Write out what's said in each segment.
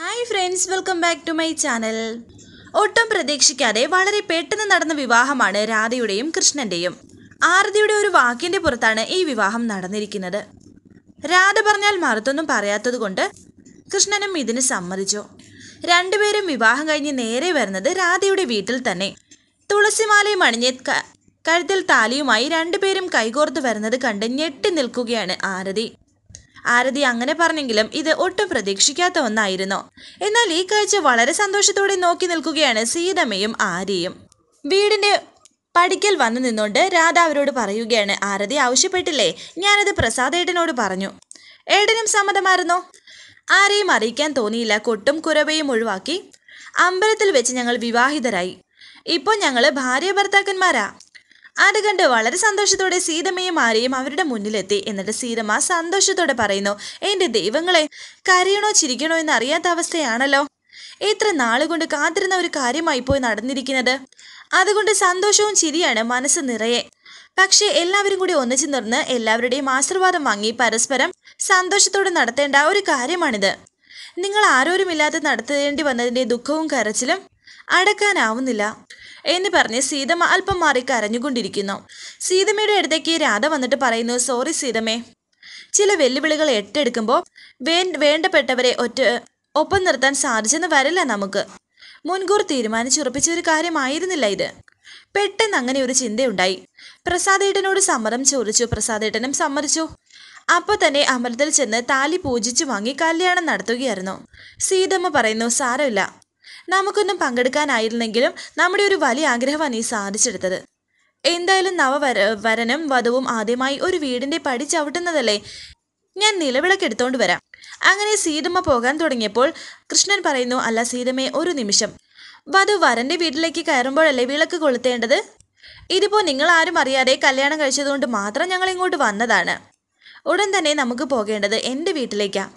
Hi friends welcome back to my channel ഒട്ടും പ്രതീക്ഷിക്കാതെ വളരെ പെട്ടെന്ന് നടന്ന വിവാഹമാണ് രാധയുടെയും കൃഷ്ണന്റെയും. ആരതിയുടെ ഒരു വാക്കിന്റെ പുറത്താണ് ഈ വിവാഹം നടന്നിരിക്കുന്നത്. രാധ പറഞ്ഞാൽ മറുത്തൊന്നും പറയാത്തതുകൊണ്ട് കൃഷ്ണനും ഇതിന് സമ്മതിച്ചു. രണ്ടുപേരും വിവാഹം കഴിഞ്ഞ് നേരെ വരുന്നത് രാധയുടെ വീട്ടിൽ തന്നെ. തുളസിമാലയും അണിഞ്ഞ് കഴുത്തിൽ താലിയുമായി രണ്ടുപേരും കൈകോർത്ത് വരുന്നത് കണ്ട് ഞെട്ടി നിൽക്കുകയാണ് ആരതി. ആരതി അങ്ങനെ പറഞ്ഞെങ്കിലും ഇത് ഒട്ടും പ്രതീക്ഷിക്കാത്ത ഒന്നായിരുന്നു. എന്നാൽ ഈ കാഴ്ച വളരെ സന്തോഷത്തോടെ നോക്കി നിൽക്കുകയാണ് സീതമ്മയും ആര്യയും. വീടിന്റെ പടിക്കൽ വന്നു നിന്നുകൊണ്ട് രാധ അവരോട് പറയുകയാണ് ആരതി ആവശ്യപ്പെട്ടില്ലേ? ഞാനത് പ്രസാദേട്ടനോട് പറഞ്ഞു. ഏട്ടനും സമ്മതമായിരുന്നോ? ആരെയും അറിയിക്കാൻ തോന്നിയില്ല. കൊട്ടും കുരവയും ഒഴിവാക്കി അമ്പലത്തിൽ വെച്ച് ഞങ്ങൾ വിവാഹിതരായി. ഇപ്പോൾ ഞങ്ങൾ ഭാര്യ ഭർത്താക്കന്മാരാ. അത് കണ്ട് വളരെ സന്തോഷത്തോടെ സീതമ്മയും ആരെയും അവരുടെ മുന്നിലെത്തി. എന്നിട്ട് സീതമ്മ സന്തോഷത്തോടെ പറയുന്നു എന്റെ ദൈവങ്ങളെ കരയണോ ചിരിക്കണോ എന്ന് അറിയാത്ത അവസ്ഥയാണല്ലോ എത്ര നാളുകൊണ്ട് കാത്തിരുന്ന ഒരു കാര്യമായി പോയി നടന്നിരിക്കുന്നത്. അതുകൊണ്ട് സന്തോഷവും ചിരിയാണ് മനസ്സ് നിറയെ. പക്ഷേ എല്ലാവരും കൂടി ഒന്നിച്ചു നിർന്ന് എല്ലാവരുടെയും ആശീർവാദം വാങ്ങി പരസ്പരം സന്തോഷത്തോടെ നടത്തേണ്ട ഒരു കാര്യമാണിത്. നിങ്ങൾ ആരോരുമില്ലാതെ നടത്തേണ്ടി വന്നതിന്റെ ദുഃഖവും കരച്ചിലും അടക്കാനാവുന്നില്ല. എന്ന് പറഞ്ഞ് സീതമ്മ അല്പം മാറി കരഞ്ഞുകൊണ്ടിരിക്കുന്നു. സീതമ്മയുടെ അടുത്തേക്ക് രാധ വന്നിട്ട് പറയുന്നു സോറി സീതമ്മേ. ചില വെല്ലുവിളികൾ ഏറ്റെടുക്കുമ്പോൾ വേ വേണ്ടപ്പെട്ടവരെ ഒറ്റ ഒപ്പം നിർത്താൻ സാധിച്ചെന്ന് വരില്ല നമുക്ക്. മുൻകൂർ തീരുമാനിച്ചുറപ്പിച്ച ഒരു കാര്യമായിരുന്നില്ല ഇത്. പെട്ടെന്ന് അങ്ങനെ ഒരു ചിന്തയുണ്ടായി. പ്രസാദേട്ടനോട് സമ്മതം ചോദിച്ചു. പ്രസാദേട്ടനും സമ്മതിച്ചു. അപ്പോൾ തന്നെ അമൃതത്തിൽ ചെന്ന് താലി പൂജിച്ചു വാങ്ങി കല്യാണം നടത്തുകയായിരുന്നു. സീതമ്മ പറയുന്നു സാരമില്ല. നമുക്കൊന്നും പങ്കെടുക്കാനായിരുന്നെങ്കിലും നമ്മുടെ ഒരു വലിയ ആഗ്രഹമാണ് നീ സാധിച്ചെടുത്തത്. എന്തായാലും നവവര വരനും വധുവും ആദ്യമായി ഒരു വീടിന്റെ പടി ചവിട്ടുന്നതല്ലേ? ഞാൻ നിലവിളക്ക് എടുത്തോണ്ട് വരാം. അങ്ങനെ സീതമ്മ പോകാൻ തുടങ്ങിയപ്പോൾ കൃഷ്ണൻ പറയുന്നു അല്ല സീതമ്മേ ഒരു നിമിഷം. വധു വരന്റെ വീട്ടിലേക്ക് കയറുമ്പോഴല്ലേ വിളക്ക് കൊളുത്തേണ്ടത്? ഇതിപ്പോ നിങ്ങൾ ആരും അറിയാതെ കല്യാണം കഴിച്ചതുകൊണ്ട് മാത്രം ഞങ്ങൾ ഇങ്ങോട്ട് വന്നതാണ്. ഉടൻ തന്നെ നമുക്ക് പോകേണ്ടത് എന്റെ വീട്ടിലേക്കാ.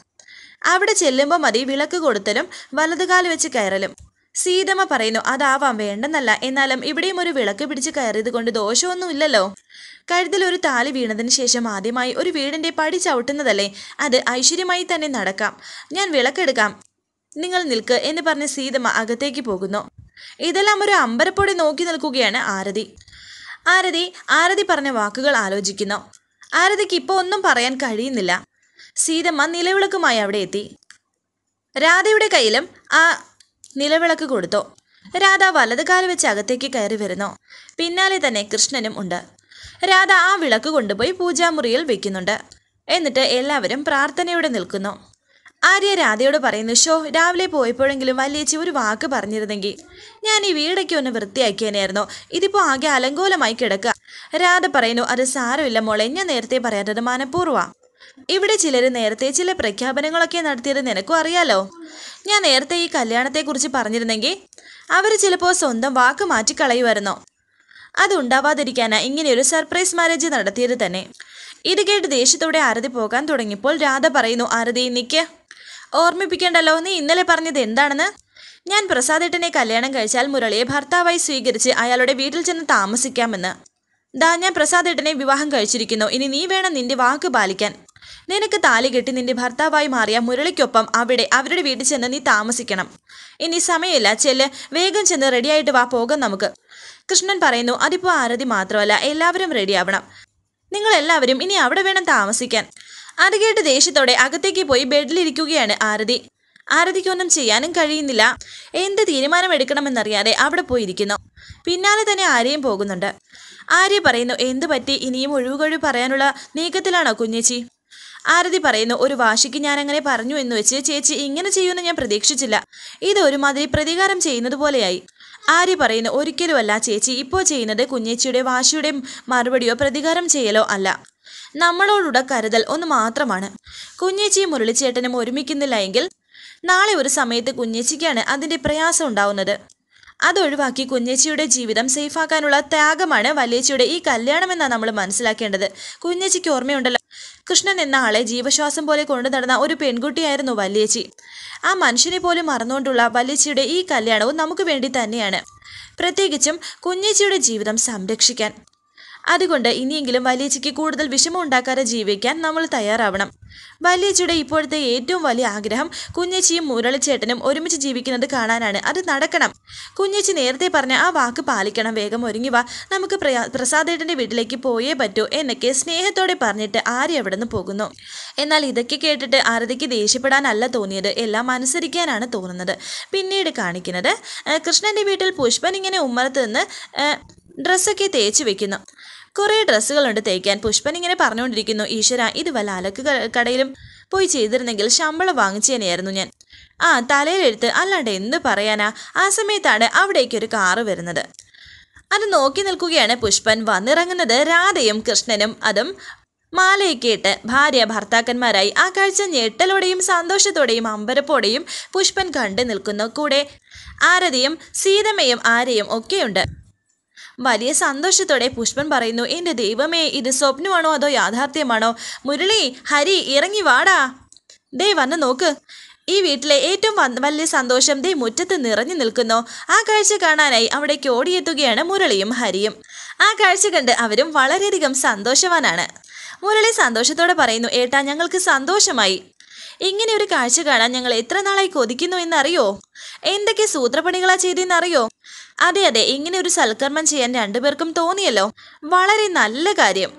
അവിടെ ചെല്ലുമ്പോൾ മതി വിളക്ക് കൊടുത്തലും വലതുകാൽ വെച്ച് കയറലും. സീതമ്മ പറയുന്നു അതാവാം വേണ്ടെന്നല്ല. എന്നാലും ഇവിടെയും ഒരു വിളക്ക് പിടിച്ച് കയറിയത് കൊണ്ട് ദോഷമൊന്നുമില്ലല്ലോ. കഴുതിൽ ഒരു താലി വീണതിന് ശേഷം ആദ്യമായി ഒരു വീടിന്റെ പടി ചവിട്ടുന്നതല്ലേ? അത് ഐശ്വര്യമായി തന്നെ നടക്കാം. ഞാൻ വിളക്കെടുക്കാം. നിങ്ങൾ നിൽക്ക് എന്ന് പറഞ്ഞ് സീതമ്മ അകത്തേക്ക് പോകുന്നു. ഇതെല്ലാം ഒരു അമ്പരപ്പൊടി നോക്കി നിൽക്കുകയാണ് ആരതി. ആരതി ആരതി പറഞ്ഞ വാക്കുകൾ ആലോചിക്കുന്നു. ആരതിക്ക് ഇപ്പോൾ ഒന്നും പറയാൻ കഴിയുന്നില്ല. സീതമ്മ നിലവിളക്കുമായി അവിടെ എത്തി. രാധയുടെ കയ്യിലും ആ നിലവിളക്ക് കൊടുത്തു. രാധ വലതുകാൽ വെച്ച് അകത്തേക്ക് കയറി വരുന്നു. പിന്നാലെ തന്നെ കൃഷ്ണനും ഉണ്ട്. രാധ ആ വിളക്ക് കൊണ്ടുപോയി പൂജാമുറിയിൽ വെക്കുന്നുണ്ട്. എന്നിട്ട് എല്ലാവരും പ്രാർത്ഥനയോടെ നിൽക്കുന്നു. ആര്യ രാധയോട് പറയുന്നു ഷോ രാവിലെ പോയപ്പോഴെങ്കിലും വലിയച്ചി ഒരു വാക്ക് പറഞ്ഞിരുന്നെങ്കിൽ ഞാൻ ഈ വീടൊക്കെ ഒന്ന് വൃത്തിയാക്കിയനായിരുന്നു ഇതിപ്പോൾ ആകെ അലങ്കോലമായി കിടക്കുക. രാധ പറയുന്നു അത് സാരമില്ല മോളെ ഞാൻ നേരത്തെ പറയാത്തത് മനഃപൂർവ ഇവിടെ ചിലർ നേരത്തെ ചില പ്രഖ്യാപനങ്ങളൊക്കെ നടത്തിയത് നിനക്കും അറിയാലോ. ഞാൻ നേരത്തെ ഈ കല്യാണത്തെക്കുറിച്ച് പറഞ്ഞിരുന്നെങ്കിൽ അവർ ചിലപ്പോൾ സ്വന്തം വാക്ക് മാറ്റിക്കളയുമായിരുന്നോ. അത് ഉണ്ടാവാതിരിക്കാനാ ഇങ്ങനെയൊരു സർപ്രൈസ് മാരേജ് നടത്തിയത് തന്നെ. ഇത് കേട്ട് ദേഷ്യത്തോടെ ആരതി പോകാൻ തുടങ്ങിയപ്പോൾ രാധ പറയുന്നു ആരതി നിക്ക്. ഓർമ്മിപ്പിക്കേണ്ടല്ലോ നീ ഇന്നലെ പറഞ്ഞത് എന്താണെന്ന്? ഞാൻ പ്രസാദേട്ടനെ കല്യാണം കഴിച്ചാൽ മുരളിയെ ഭർത്താവായി സ്വീകരിച്ച് അയാളുടെ വീട്ടിൽ ചെന്ന് താമസിക്കാമെന്ന്. ദാ ഞാൻ പ്രസാദേട്ടനെ വിവാഹം കഴിച്ചിരിക്കുന്നു. ഇനി നീ വേണം നിന്റെ വാക്ക് പാലിക്കാൻ. നിനക്ക് താലി കെട്ടി നിന്റെ ഭർത്താവായി മാറിയ മുരളിക്കൊപ്പം അവിടെ അവരുടെ വീട്ടിൽ ചെന്ന് നീ താമസിക്കണം. ഇനി സമയമില്ല. ചെല്ല്. വേഗം ചെന്ന് റെഡിയായിട്ട് വാ. പോകാം നമുക്ക്. കൃഷ്ണൻ പറയുന്നു അതിപ്പോൾ ആരതി മാത്രമല്ല എല്ലാവരും റെഡിയാവണം നിങ്ങൾ എല്ലാവരും ഇനി അവിടെ വേണം താമസിക്കാൻ. അത് കേട്ട് ദേഷ്യത്തോടെ അകത്തേക്ക് പോയി ബെഡിലിരിക്കുകയാണ് ആരതി. ആരതിക്കൊന്നും ചെയ്യാനും കഴിയുന്നില്ല. എന്ത് തീരുമാനമെടുക്കണമെന്നറിയാതെ അവിടെ പോയിരിക്കുന്നു. പിന്നാലെ തന്നെ ആര്യയും പോകുന്നുണ്ട്. ആര്യ പറയുന്നു എന്ത് പറ്റി? ഇനിയും ഒഴിവുകഴിവ് പറയാനുള്ള നീക്കത്തിലാണോ കുഞ്ഞേച്ചി? ആരതി പറയുന്നു ഒരു വാശിക്ക് ഞാൻ അങ്ങനെ പറഞ്ഞു എന്ന് വെച്ച് ചേച്ചി ഇങ്ങനെ ചെയ്യുമെന്ന് ഞാൻ പ്രതീക്ഷിച്ചില്ല. ഇത് ഒരുമാതിരി പ്രതികാരം ചെയ്യുന്നത് പോലെയായി. ആര്യ പറയുന്നു ഒരിക്കലുമല്ല ചേച്ചി ഇപ്പോൾ ചെയ്യുന്നത് കുഞ്ഞേച്ചിയുടെ വാശിയുടെ മറുപടിയോ പ്രതികാരം ചെയ്യലോ അല്ല. നമ്മളോടുള്ള കരുതൽ ഒന്ന് മാത്രമാണ്. കുഞ്ഞേച്ചിയും മുരളിച്ചേട്ടനും ഒരുമിക്കുന്നില്ല എങ്കിൽ നാളെ ഒരു സമയത്ത് കുഞ്ഞേച്ചിക്കാണ് അതിന്റെ പ്രയാസം ഉണ്ടാവുന്നത്. അതൊഴിവാക്കി കുഞ്ഞേച്ചിയുടെ ജീവിതം സേഫാക്കാനുള്ള ത്യാഗമാണ് വലിയച്ചിയുടെ ഈ കല്യാണമെന്നാണ് നമ്മൾ മനസ്സിലാക്കേണ്ടത്. കുഞ്ഞേച്ചിക്ക് ഓർമ്മയുണ്ടല്ലോ കൃഷ്ണൻ എന്ന ആളെ ജീവശ്വാസം പോലെ കൊണ്ടു നടന്ന ഒരു പെൺകുട്ടിയായിരുന്നു വല്യേച്ചി. ആ മനുഷ്യനെ പോലും മറന്നുകൊണ്ടുള്ള വല്യേച്ചിയുടെ ഈ കല്യാണവും നമുക്ക് വേണ്ടി തന്നെയാണ്. പ്രത്യേകിച്ചും കുഞ്ഞേച്ചിയുടെ ജീവിതം സംരക്ഷിക്കാൻ. അതുകൊണ്ട് ഇനിയെങ്കിലും വലിയച്ചയ്ക്ക് കൂടുതൽ വിഷമം ഉണ്ടാക്കാതെ ജീവിക്കാൻ നമ്മൾ തയ്യാറാവണം. വലിയച്ചയുടെ ഇപ്പോഴത്തെ ഏറ്റവും വലിയ ആഗ്രഹം കുഞ്ഞച്ചിയും മുരളിച്ചേട്ടനും ഒരുമിച്ച് ജീവിക്കുന്നത് കാണാനാണ്. അത് നടക്കണം. കുഞ്ഞച്ചി നേരത്തെ പറഞ്ഞ ആ വാക്ക് പാലിക്കണം. വേഗം ഒരുങ്ങി വാ. നമുക്ക് പ്രസാദേട്ടന്റെ വീട്ടിലേക്ക് പോയേ പറ്റൂ എന്നൊക്കെ സ്നേഹത്തോടെ പറഞ്ഞിട്ട് ആര്യ അവിടെ പോകുന്നു. എന്നാൽ ഇതൊക്കെ കേട്ടിട്ട് ആരതിക്ക് ദേഷ്യപ്പെടാനല്ല തോന്നിയത്. എല്ലാം അനുസരിക്കാനാണ് തോന്നുന്നത്. പിന്നീട് കാണിക്കുന്നത് കൃഷ്ണന്റെ വീട്ടിൽ പുഷ്പൻ ഇങ്ങനെ ഉമ്മറത്ത് നിന്ന് ഡ്രസ്സൊക്കെ തേച്ച് വെക്കുന്നു. കുറേ ഡ്രസ്സുകളുണ്ട് തേക്കാൻ. പുഷ്പൻ ഇങ്ങനെ പറഞ്ഞുകൊണ്ടിരിക്കുന്നു ഈശ്വര ഇത് വല്ല അലക്ക് കടയിലും പോയി ചെയ്തിരുന്നെങ്കിൽ ശമ്പളം വാങ്ങിച്ചേനെയായിരുന്നു ഞാൻ. ആ തലയിലെടുത്ത് അല്ലാണ്ട് എന്ത് പറയാനാ? ആ സമയത്താണ് അവിടേക്ക് ഒരു കാറ് വരുന്നത്. അത് നോക്കി നിൽക്കുകയാണ് പുഷ്പൻ. വന്നിറങ്ങുന്നത് രാധയും കൃഷ്ണനും. അതും മാലയൊക്കെ ഇട്ട് ഭാര്യ ഭർത്താക്കന്മാരായി. ആ കാഴ്ച ഞെട്ടലോടെയും സന്തോഷത്തോടെയും അമ്പരപ്പോടെയും പുഷ്പൻ കണ്ടു നിൽക്കുന്നു. കൂടെ ആരതിയും സീതമ്മയും ആരെയും ഒക്കെയുണ്ട്. വലിയ സന്തോഷത്തോടെ പുഷ്പൻ പറയുന്നു എന്റെ ദൈവമേ ഇത് സ്വപ്നമാണോ അതോ യാഥാർത്ഥ്യമാണോ? മുരളി ഹരി ഇറങ്ങി വാടാ. ദേ വന്ന് നോക്ക്. ഈ വീട്ടിലെ ഏറ്റവും വലിയ സന്തോഷം ദേ മുറ്റത്ത് നിറഞ്ഞു നിൽക്കുന്നു. ആ കാഴ്ച കാണാനായി അവിടേക്ക് ഓടിയെത്തുകയാണ് മുരളിയും ഹരിയും. ആ കാഴ്ച കണ്ട് അവരും വളരെയധികം സന്തോഷവാനാണ്. മുരളി സന്തോഷത്തോടെ പറയുന്നു ഏട്ടാ ഞങ്ങൾക്ക് സന്തോഷമായി. ഇങ്ങനെ ഒരു കാഴ്ച കാണാൻ ഞങ്ങൾ എത്ര നാളായി കൊതിക്കുന്നു എന്നറിയോ? എന്തൊക്കെ സൂത്രപ്പണികളാ ചെയ്തെന്നറിയോ അതെ അതെ. ഇങ്ങനെ ഒരു സൽക്കർമ്മം ചെയ്യാൻ രണ്ടുപേർക്കും തോന്നിയല്ലോ. വളരെ നല്ല കാര്യം.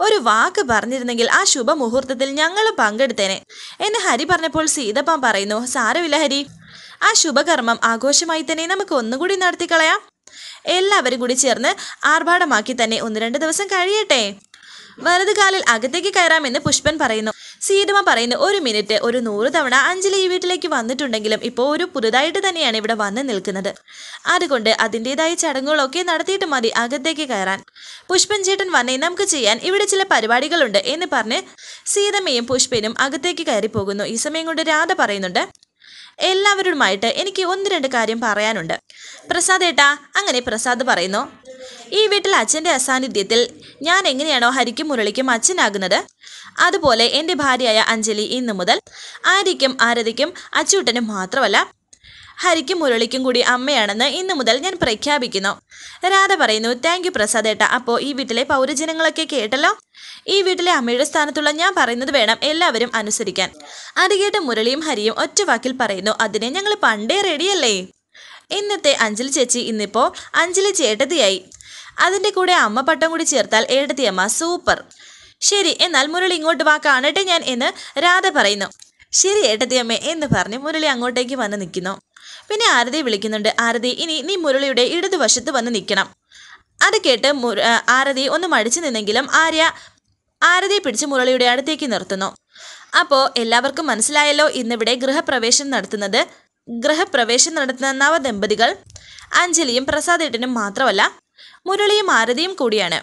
ഒരു വാക്ക് പറഞ്ഞിരുന്നെങ്കിൽ ആ ശുഭമുഹൂർത്തത്തിൽ ഞങ്ങൾ പങ്കെടുത്തേനെ. എന്ന് ഹരി പറഞ്ഞപ്പോൾ സീതപ്പൻ പറയുന്നു സാരമില്ല ഹരി. ആ ശുഭകർമ്മം ആഘോഷമായി തന്നെ നമുക്ക് ഒന്നുകൂടി നടത്തിക്കളയാം എല്ലാവരും കൂടി ചേർന്ന് ആർഭാടമാക്കി തന്നെ ഒന്ന് രണ്ട് ദിവസം കഴിയട്ടെ. വലതുകാലിൽ അകത്തേക്ക് കയറാമെന്ന് പുഷ്പൻ പറയുന്നു. സീതമ്മ പറയുന്നു ഒരു മിനിറ്റ് ഒരു നൂറ് തവണ അഞ്ജലി ഈ വീട്ടിലേക്ക് വന്നിട്ടുണ്ടെങ്കിലും ഇപ്പോൾ ഒരു പുതുതായിട്ട് തന്നെയാണ് ഇവിടെ വന്ന് നിൽക്കുന്നത്. അതുകൊണ്ട് അതിന്റെതായ ചടങ്ങുകളൊക്കെ നടത്തിയിട്ട് മതി അകത്തേക്ക് കയറാൻ. പുഷ്പൻ ചേട്ടൻ വന്നേ നമുക്ക് ചെയ്യാൻ ഇവിടെ ചില പരിപാടികളുണ്ട് എന്ന് പറഞ്ഞ് സീതമ്മയും പുഷ്പനും അകത്തേക്ക് കയറി പോകുന്നു ഈ സമയം കൊണ്ട് രാധ പറയുന്നുണ്ട് എല്ലാവരുമായിട്ട് എനിക്ക് ഒന്ന് രണ്ട് കാര്യം പറയാനുണ്ട്. പ്രസാദ് ഏട്ടാ അങ്ങനെ പ്രസാദ് പറയുന്നു ഈ വീട്ടിൽ അച്ഛന്റെ അസാന്നിധ്യത്തിൽ ഞാൻ എങ്ങനെയാണോ ഹരിക്കും മുരളിക്കും അച്ഛനാകുന്നത്? അതുപോലെ എന്റെ ഭാര്യയായ അഞ്ജലി ഇന്നു മുതൽ ആര്യയ്ക്കും ആരതിക്കും അച്ചൂട്ടനും മാത്രമല്ല ഹരിക്കും മുരളിക്കും കൂടി അമ്മയാണെന്ന് ഇന്നു മുതൽ ഞാൻ പ്രഖ്യാപിക്കുന്നു. രാധ പറയുന്നു താങ്ക് യു പ്രസാദ് ഏട്ട. അപ്പോൾ ഈ വീട്ടിലെ പൗരജനങ്ങളൊക്കെ കേട്ടല്ലോ? ഈ വീട്ടിലെ അമ്മയുടെ സ്ഥാനത്തുള്ള ഞാൻ പറയുന്നത് വേണം എല്ലാവരും അനുസരിക്കാൻ. അത് കേട്ട് മുരളിയും ഹരിയും ഒറ്റ വാക്കിൽ പറയുന്നു അതിനെ ഞങ്ങൾ പണ്ടേ റെഡിയല്ലേ? ഇന്നത്തെ അഞ്ജലി ചേച്ചി ഇന്നിപ്പോൾ അഞ്ജലി ചേട്ടത്തിയായി. അതിന്റെ കൂടെ അമ്മ പട്ടം കൂടി ചേർത്താൽ ഏട്ടത്തിയമ്മ സൂപ്പർ. ശരി എന്നാൽ മുരളി ഇങ്ങോട്ട് വാ കാണട്ടെ ഞാൻ എന്ന് രാധ പറയുന്നു. ശരി ഏട്ടത്തിയമ്മേ എന്ന് പറഞ്ഞ് മുരളി അങ്ങോട്ടേക്ക് വന്ന് നിൽക്കുന്നു. പിന്നെ ആരതി വിളിക്കുന്നുണ്ട് ആരതി ഇനി നീ മുരളിയുടെ ഇടതുവശത്ത് വന്ന് നിൽക്കണം. അത് കേട്ട് ആരതി ഒന്ന് മടിച്ചു നിന്നെങ്കിലും ആര്യ ആരതിയെ പിടിച്ച് മുരളിയുടെ അടുത്തേക്ക് നിർത്തുന്നു. അപ്പോൾ എല്ലാവർക്കും മനസ്സിലായല്ലോ ഇന്നിവിടെ ഗൃഹപ്രവേശം നടത്തുന്നത്. ഗൃഹപ്രവേശം നടത്തുന്ന നവദമ്പതികൾ അഞ്ജലിയും പ്രസാദേട്ടനും മാത്രമല്ല മുരളിയും ആരതിയും കൂടിയാണ്.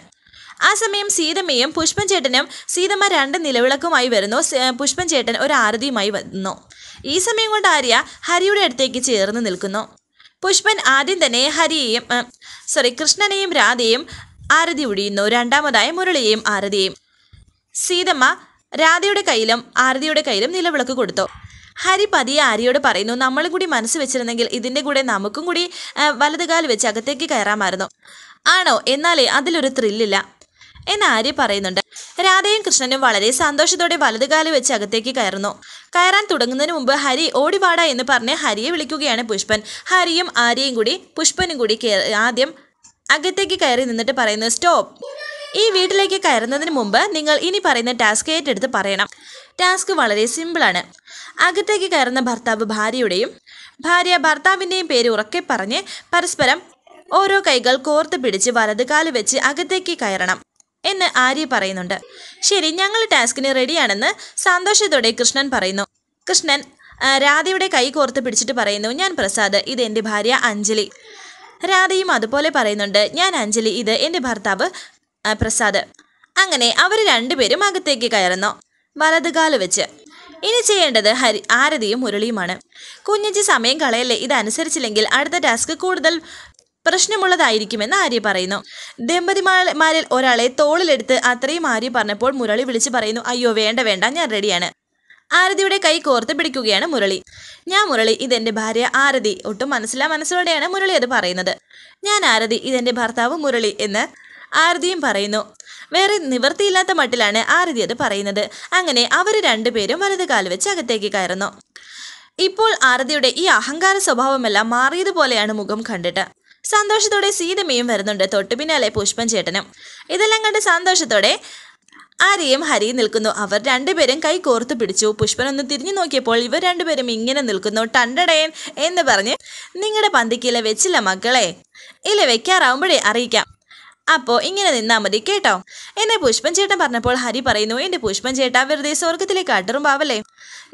ആ സമയം സീതമ്മയും പുഷ്പൻ ചേട്ടനും സീതമ്മ രണ്ട് നിലവിളക്കുമായി വരുന്നു പുഷ്പൻ ചേട്ടൻ ഒരു ആരതിയുമായി വന്നു. ഈ സമയം കൊണ്ട് ആര്യ ഹരിയുടെ അടുത്തേക്ക് ചേർന്ന് നിൽക്കുന്നു. പുഷ്പൻ ആദ്യം തന്നെ ഹരിയെയും സോറി കൃഷ്ണനെയും രാധയെയും ആരതി ഒഴിയുന്നു രണ്ടാമതായി മുരളിയെയും ആരതിയെയും. സീതമ്മ രാധയുടെ കയ്യിലും ആരതിയുടെ കയ്യിലും നിലവിളക്ക് കൊടുത്തു. ഹരി പതിയെ ആര്യയോട് പറയുന്നു നമ്മളും കൂടി മനസ്സ് വെച്ചിരുന്നെങ്കിൽ ഇതിന്റെ കൂടെ നമുക്കും കൂടി വലതുകാൽ വെച്ച് അകത്തേക്ക് കയറാമായിരുന്നു. ആണോ? എന്നാലേ അതിലൊരു ത്രില്ലില്ല എന്ന് ആര്യ പറയുന്നുണ്ട്. രാധയും കൃഷ്ണനും വളരെ സന്തോഷത്തോടെ വലതുകാൽ വെച്ച് അകത്തേക്ക് കയറുന്നു. കയറാൻ തുടങ്ങുന്നതിന് മുമ്പ് ഹരി ഓടിപാടാ എന്ന് പറഞ്ഞ് ഹരിയെ വിളിക്കുകയാണ് പുഷ്പൻ. ഹരിയും ആര്യയും കൂടി പുഷ്പനും കൂടി ആദ്യം അകത്തേക്ക് കയറി നിന്നിട്ട് പറയുന്നു സ്റ്റോപ്പ്. ഈ വീട്ടിലേക്ക് കയറുന്നതിന് മുമ്പ് നിങ്ങൾ ഇനി പറയുന്ന ടാസ്ക് ഏറ്റെടുത്ത് പറയണം. ടാസ്ക് വളരെ സിമ്പിളാണ് അകത്തേക്ക് കയറുന്ന ഭർത്താവ് ഭാര്യയുടെയും ഭാര്യ ഭർത്താവിന്റെയും പേര് ഉറക്കെ പറഞ്ഞ് പരസ്പരം ഓരോ കൈകൾ കോർത്ത് പിടിച്ച് വലത് കാൽ വെച്ച് അകത്തേക്ക് കയറണം. എന്ന് ആര്യ പറയുന്നുണ്ട്. ശരി ഞങ്ങൾ ടാസ്കിന് റെഡിയാണെന്ന് സന്തോഷത്തോടെ കൃഷ്ണൻ പറയുന്നു. കൃഷ്ണൻ രാധയുടെ കൈ കോർത്ത് പിടിച്ചിട്ട് പറയുന്നു ഞാൻ പ്രസാദ് ഇത് എന്റെ ഭാര്യ അഞ്ജലി. രാധയും അതുപോലെ പറയുന്നുണ്ട് ഞാൻ അഞ്ജലി ഇത് എന്റെ ഭർത്താവ് പ്രസാദ്. അങ്ങനെ അവർ രണ്ടുപേരും അകത്തേക്ക് കയറുന്നു വലതുകാൽ വെച്ച്. ഇനി ചെയ്യേണ്ടത് ഹരി ആരതിയും മുരളിയുമാണ്. കുഞ്ഞിച്ച് സമയം കളയല്ലേ ഇതനുസരിച്ചില്ലെങ്കിൽ അടുത്ത ടാസ്ക് കൂടുതൽ പ്രശ്നമുള്ളതായിരിക്കുമെന്ന് ആര്യ പറയുന്നു. ദമ്പതിമാരിൽ ഒരാളെ തോളിലെടുത്ത് അത്രയും ആര്യ പറഞ്ഞപ്പോൾ മുരളി വിളിച്ച് പറയുന്നു അയ്യോ വേണ്ട വേണ്ട ഞാൻ റെഡിയാണ്. ആരതിയുടെ കൈ കോർത്ത് പിടിക്കുകയാണ് മുരളി. ഞാൻ മുരളി ഇതെന്റെ ഭാര്യ ആരതി. ഒട്ടും മനസ്സിലാ മനസ്സിലൂടെയാണ് മുരളി അത് പറയുന്നത്. ഞാൻ ആരതി ഇതെന്റെ ഭർത്താവ് മുരളി എന്ന് ആരതിയും പറയുന്നു. വേറെ നിവൃത്തിയില്ലാത്ത മട്ടിലാണ് ആരതി അത് പറയുന്നത്. അങ്ങനെ അവർ രണ്ടുപേരും വലത് കാൽ വെച്ച് അകത്തേക്ക് കയറുന്നു. ഇപ്പോൾ ആരതിയുടെ ഈ അഹങ്കാര സ്വഭാവമെല്ലാം മാറിയതുപോലെയാണ് മുഖം കണ്ടിട്ട്. സന്തോഷത്തോടെ സീതമ്മയും വരുന്നുണ്ട്. തൊട്ടു പിന്നാലെ പുഷ്പൻ ചേട്ടനും. ഇതെല്ലാം കണ്ട് സന്തോഷത്തോടെ ആര്യയും ഹരിയും നിൽക്കുന്നു. അവർ രണ്ടുപേരും കൈ കോർത്തു പിടിച്ചു. പുഷ്പൻ ഒന്ന് തിരിഞ്ഞു നോക്കിയപ്പോൾ ഇവർ രണ്ടുപേരും ഇങ്ങനെ നിൽക്കുന്നു. ടണ്ടടയൻ എന്ന് പറഞ്ഞ് നിങ്ങളുടെ പന്തിക്കില വെച്ചില്ല മക്കളെ. ഇല വെക്കാറാവുമ്പോഴേ അറിയിക്കാം. അപ്പോൾ ഇങ്ങനെ നിന്നാ മതി കേട്ടോ? എന്നെ പുഷ്പൻ ചേട്ടൻ പറഞ്ഞപ്പോൾ ഹരി പറയുന്നു എന്റെ പുഷ്പൻ ചേട്ടാ വെറുതെ സ്വർഗത്തിലെ കട്ടുറുമ്പാവല്ലേ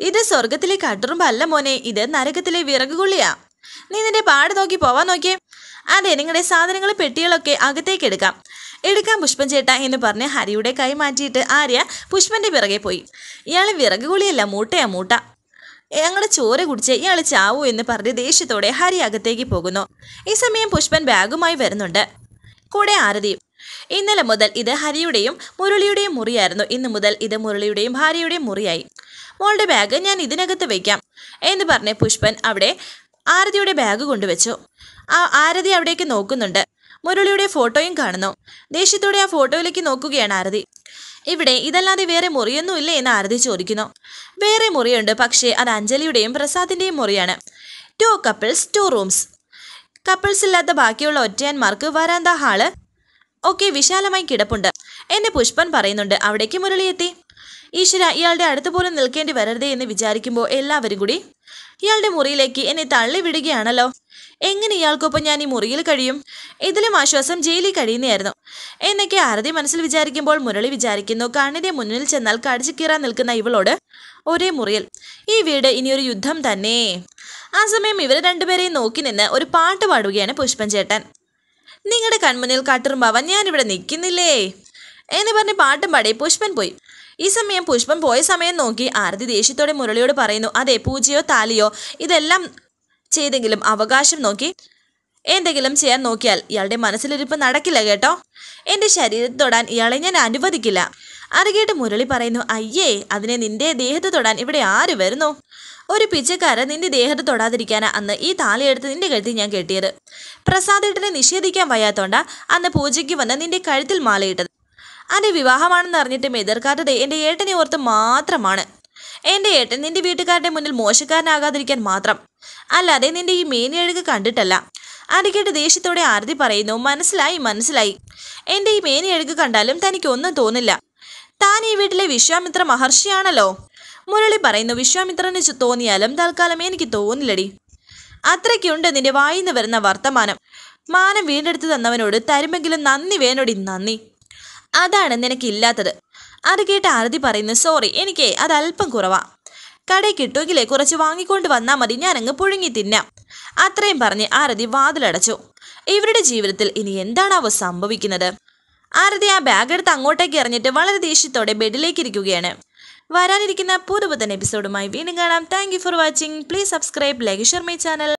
ഇത് സ്വർഗത്തിലെ കട്ടുറുമ്പല്ല മോനെ. ഇത് നരകത്തിലെ വിറകുകൊള്ളിയാ നീ നിന്റെ പാട് നോക്കി പോവാൻ നോക്കിയേ. അതെ നിങ്ങളുടെ സാധനങ്ങൾ പെട്ടികളൊക്കെ അകത്തേക്ക് എടുക്കാം എടുക്കാം പുഷ്പൻ ചേട്ട എന്ന് പറഞ്ഞ് ഹരിയുടെ കൈ മാറ്റിയിട്ട് ആര്യ പുഷ്പന്റെ പിറകെ പോയി. ഇയാൾ വിറക് കുളിയല്ല മൂട്ടയാ മൂട്ട. ഞങ്ങളുടെ ചോര കുടിച്ച് ഇയാൾ ചാവൂ എന്ന് പറഞ്ഞ് ദേഷ്യത്തോടെ ഹരി അകത്തേക്ക് പോകുന്നു. ഈ സമയം പുഷ്പൻ ബാഗുമായി വരുന്നുണ്ട്. കൂടെ ആരതിയും ഇന്നലെ മുതൽ ഇത് ഹരിയുടെയും മുരളിയുടെയും മുറിയായിരുന്നു. ഇന്ന് മുതൽ ഇത് മുരളിയുടെയും ഭാര്യയുടെയും മുറിയായി. മോളുടെ ബാഗ് ഞാൻ ഇതിനകത്ത് വയ്ക്കാം എന്ന് പറഞ്ഞ് പുഷ്പൻ അവിടെ ആരതിയുടെ ബാഗ് കൊണ്ടുവച്ചു. ആ ആരതി അവിടേക്ക് നോക്കുന്നുണ്ട്. മുരളിയുടെ ഫോട്ടോയും കാണുന്നു. ദേഷ്യത്തോടെ ആ ഫോട്ടോയിലേക്ക് നോക്കുകയാണ് ആരതി. ഇവിടെ ഇതല്ലാതെ വേറെ മുറിയൊന്നുമില്ല എന്ന് ആരതി ചോദിക്കുന്നു. വേറെ മുറിയുണ്ട് പക്ഷേ അത് അഞ്ജലിയുടെയും പ്രസാദിന്റെയും മുറിയാണ്. Two couples two rooms couples ഇല്ലാത്ത ബാക്കിയുള്ള ഒറ്റയന്മാർക്ക് വരാന്ത ഹാൾ. ഒക്കെ വിശാലമായി കിടപ്പുണ്ട്. എന്നെ പുഷ്പൻ പറയുന്നുണ്ട് അവിടേക്ക് മുരളി എത്തി ഈശ്വര ഇയാളുടെ അടുത്ത് പോലും നിൽക്കേണ്ടി വരരുതേ എന്ന് വിചാരിക്കുമ്പോൾ എല്ലാവരും കൂടി ഇയാളുടെ മുറിയിലേക്ക് എന്നെ തള്ളി വിടുകയാണല്ലോ എങ്ങനെ ഇയാൾക്കൊപ്പം ഞാൻ ഈ മുറിയിൽ കഴിയും? ഇതിലും ആശ്വാസം ജയിലിൽ കഴിയുന്നതായിരുന്നു. എന്നൊക്കെ ആരതി മനസ്സിൽ വിചാരിക്കുമ്പോൾ മുരളി വിചാരിക്കുന്നു കണ്ണിന്റെ മുന്നിൽ ചെന്നാൽ കടിച്ചു കീറാൻ നിൽക്കുന്ന ഇവളോട് ഒരേ മുറിയിൽ ഈ വീട് ഇനിയൊരു യുദ്ധം തന്നെ. ആ സമയം ഇവരെ രണ്ടുപേരെയും നോക്കി നിന്ന് ഒരു പാട്ട് പാടുകയാണ് പുഷ്പൻ ചേട്ടൻ നിങ്ങളുടെ കൺമുന്നിൽ കാട്ടുറുമ്പാവാൻ ഞാനിവിടെ നിൽക്കുന്നില്ലേ? എന്ന് പറഞ്ഞ് പാട്ടും പാടി പുഷ്പൻ പോയി. ഈ സമയം പുഷ്പൻ പോയ സമയം നോക്കി ആരതി ദേഷ്യത്തോടെ മുരളിയോട് പറയുന്നു അതെ പൂജയോ താലിയോ ഇതെല്ലാം ചെയ്തെങ്കിലും അവകാശം നോക്കി എന്തെങ്കിലും ചെയ്യാൻ നോക്കിയാൽ ഇയാളുടെ മനസ്സിലിരിപ്പ് നടക്കില്ല കേട്ടോ. എന്റെ ശരീരത്തിൽ തൊടാൻ ഇയാളെ ഞാൻ അനുവദിക്കില്ല. അറുകേട്ട് മുരളി പറയുന്നു അയ്യേ അതിനെ നിന്റെ ദേഹത്ത് തൊടാൻ ഇവിടെ ആര് വരുന്നു? ഒരു പിച്ചക്കാരൻ നിന്റെ ദേഹത്ത് തൊടാതിരിക്കാനാ അന്ന് ഈ താലിയെടുത്ത് നിന്റെ കഴുത്തിൽ ഞാൻ കെട്ടിയത്. പ്രസാദേട്ടനെ നിഷേധിക്കാൻ വയ്യാത്തോണ്ട അന്ന് പൂജയ്ക്ക് വന്ന് നിന്റെ കഴുത്തിൽ മാലയിട്ടത്. അന്റെ വിവാഹമാണെന്ന് അറിഞ്ഞിട്ടും എതിർക്കാത്തത് എന്റെ ഏട്ടനെ ഓർത്ത് മാത്രമാണ്. എന്റെ ഏട്ടൻ നിന്റെ വീട്ടുകാരുടെ മുന്നിൽ മോശക്കാരനാകാതിരിക്കാൻ മാത്രം. അല്ലാതെ നിന്റെ ഈ മേനിയഴുക കണ്ടിട്ടല്ല. അടിക്കേട്ട് ദേഷ്യത്തോടെ ആരതി പറയുന്നു മനസ്സിലായി മനസ്സിലായി. എന്റെ ഈ മേനിയഴുക കണ്ടാലും തനിക്കൊന്നും തോന്നില്ല. താൻ ഈ വീട്ടിലെ വിശ്വാമിത്ര മഹർഷിയാണല്ലോ. മുരളി പറയുന്നു വിശ്വാമിത്രന് തോന്നിയാലും തൽക്കാലം എനിക്ക് തോന്നില്ലടി. അത്രയ്ക്കുണ്ട് നിന്റെ വായിന്ന് വരുന്ന വർത്തമാനം. മാനം വീണ്ടെടുത്ത് തന്നവനോട് തരുമെങ്കിലും നന്ദി വേനോടി നന്ദി. അതാണ് നിനക്കില്ലാത്തത്. അത് കേട്ട് ആരതി പറയുന്നു സോറി എനിക്ക് അത് അല്പം കുറവാ. കടയിൽ കിട്ടുമെങ്കിലേ കുറച്ച് വാങ്ങിക്കൊണ്ട് വന്നാൽ മതി ഞാനങ്ങ് പുഴുങ്ങി തിന്നാം. അത്രയും പറഞ്ഞ് ആരതി വാതിലടച്ചു. ഇവരുടെ ജീവിതത്തിൽ ഇനി എന്താണാവോ സംഭവിക്കുന്നത്? ആരതി ആ ബാഗ് എടുത്ത് അങ്ങോട്ടേക്ക് എറിഞ്ഞിട്ട് വളരെ ദേഷ്യത്തോടെ ബെഡിലേക്ക് ഇരിക്കുകയാണ്. വരാനിരിക്കുന്ന പുതുപുത്തൻ എപ്പിസോഡുമായി വീണ്ടും കാണാം. Thank for watching please subscribe like share my channel